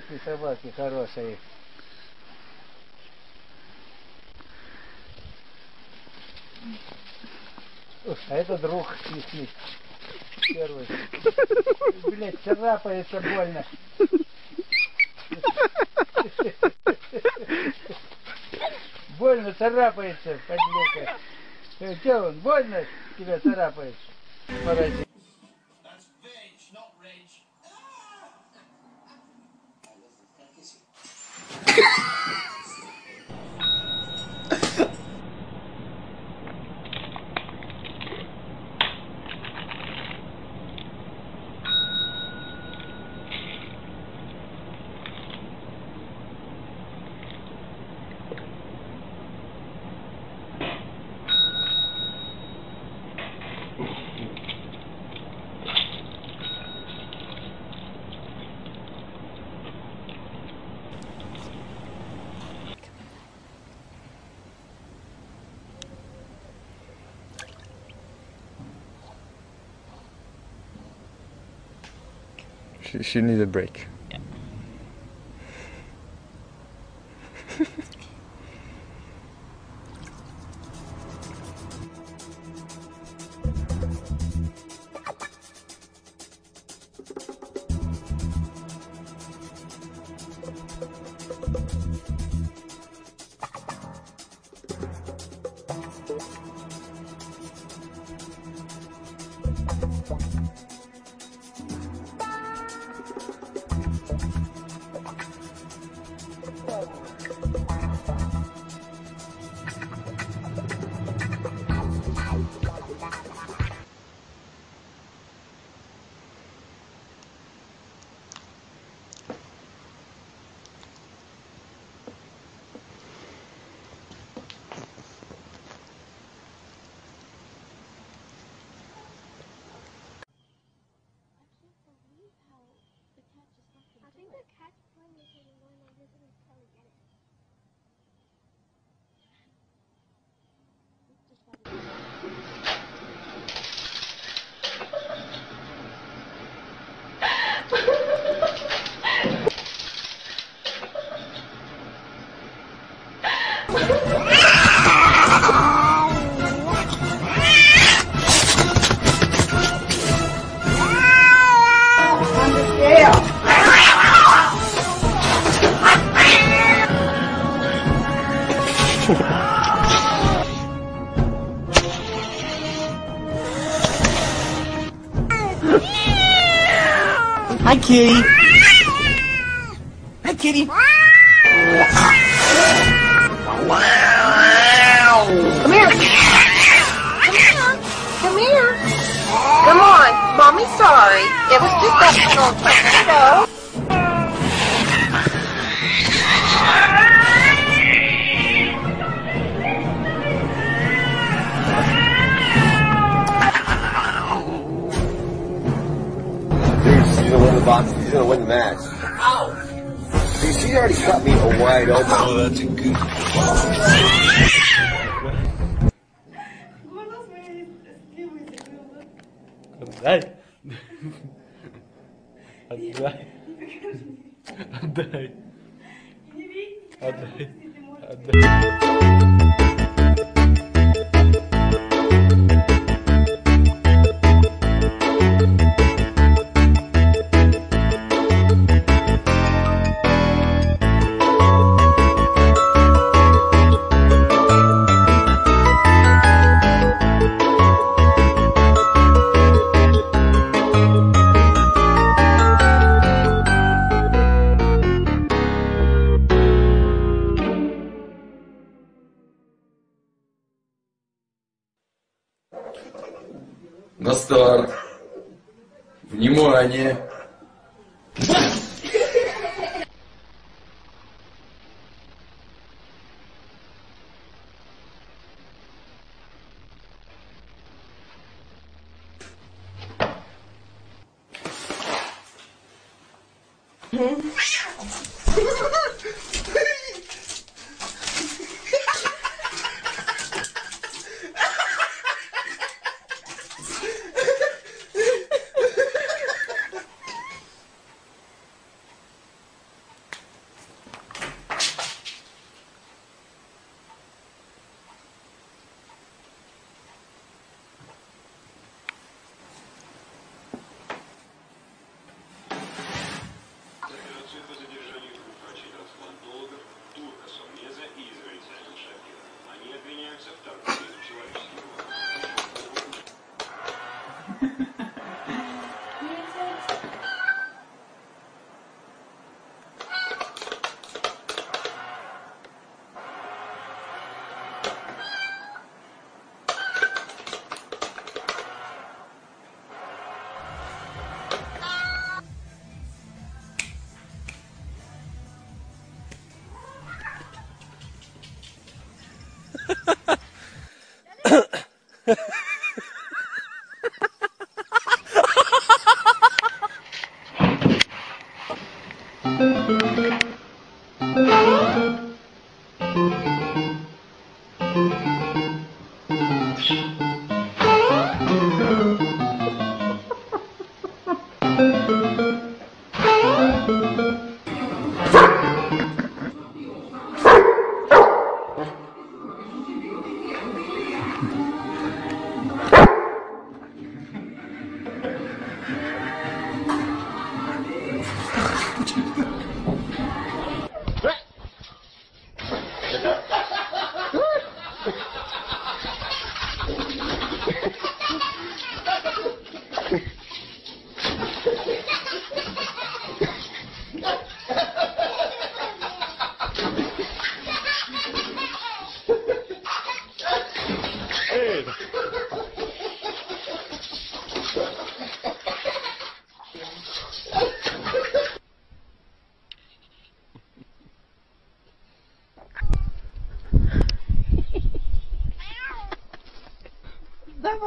какие собаки хорошие. А это друг их Первый. Блять, царапается больно. Больно царапается, подлюка. Че он, больно тебя царапает? Паразит. She, needs a break. the box. She's gonna win the match. Ow! See, she already cut me a wide open. Oh, that's a good. Отдай. Отдай. Отдай. Отдай. Отдай. Бастард! Внимание! Бастард!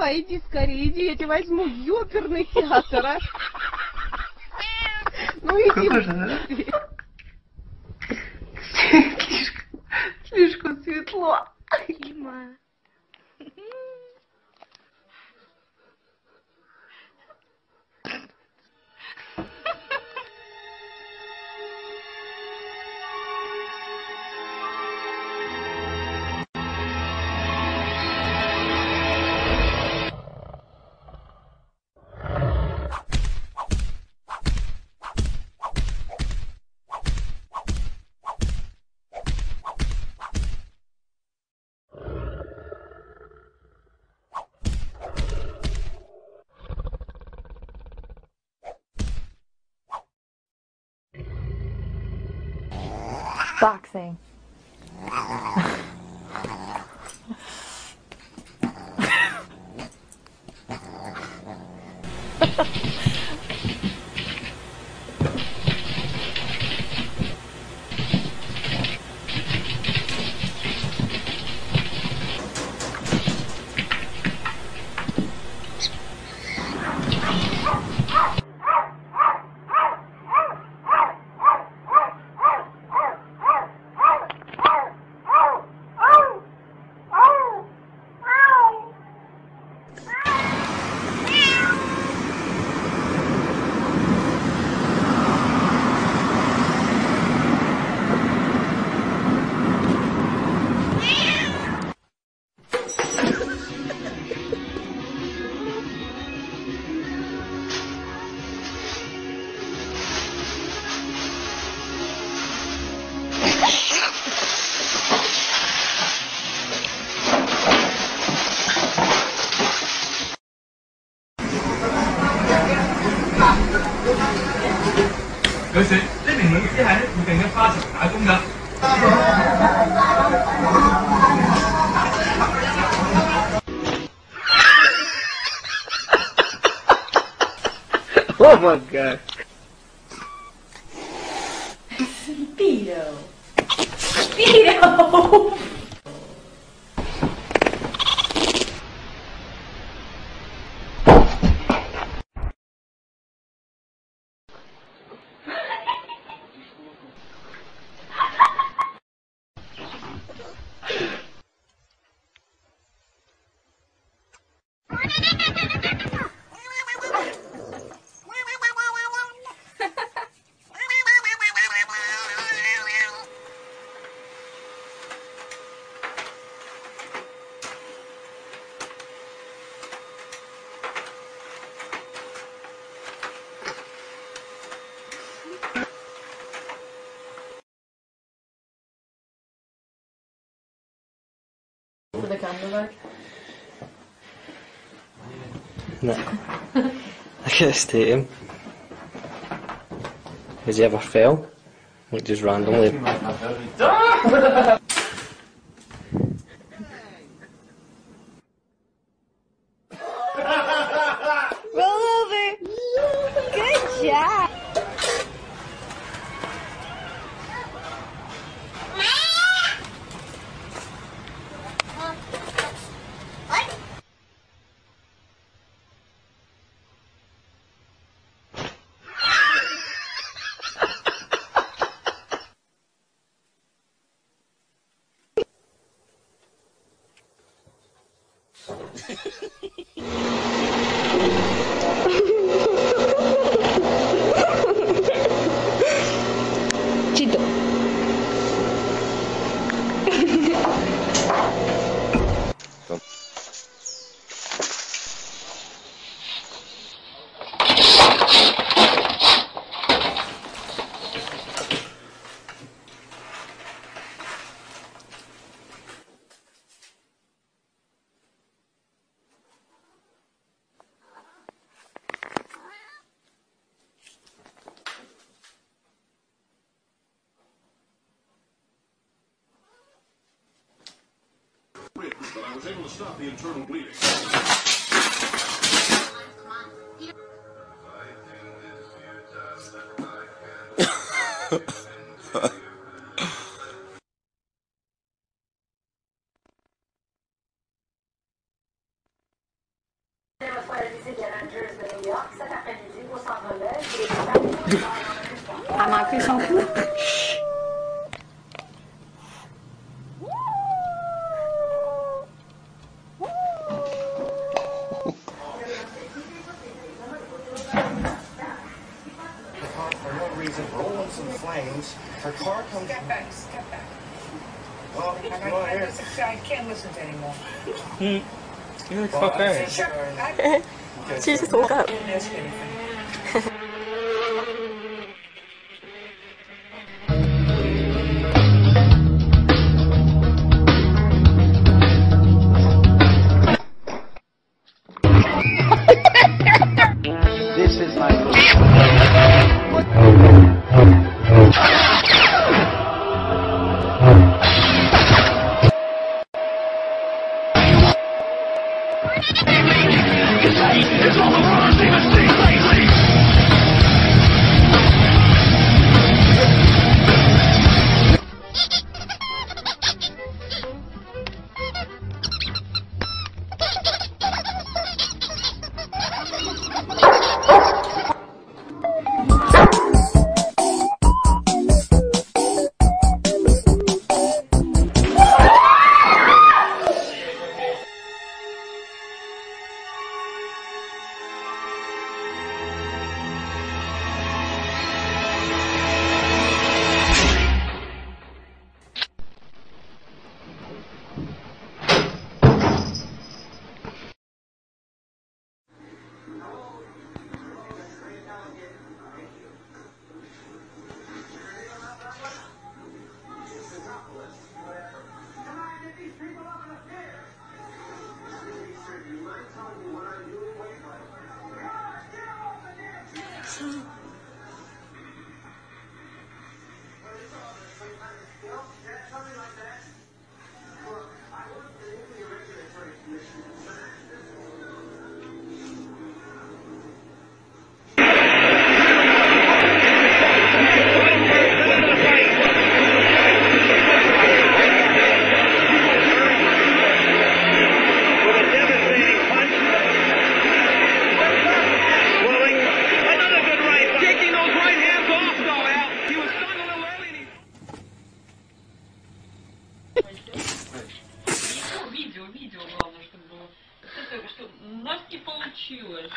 Давай, иди скорее, иди, я тебя возьму в ёперный театр, а. Ну иди. Быстрее. Слишком, светло. Дима. Boxing. 佢說：呢名女子喺附近嘅花場打工㗎。Oh my god. For No. I can't state him. Has he ever fell? Like just randomly? stop the internal bleeding. видео, главное, чтобы было. Вот что у нас не получилось.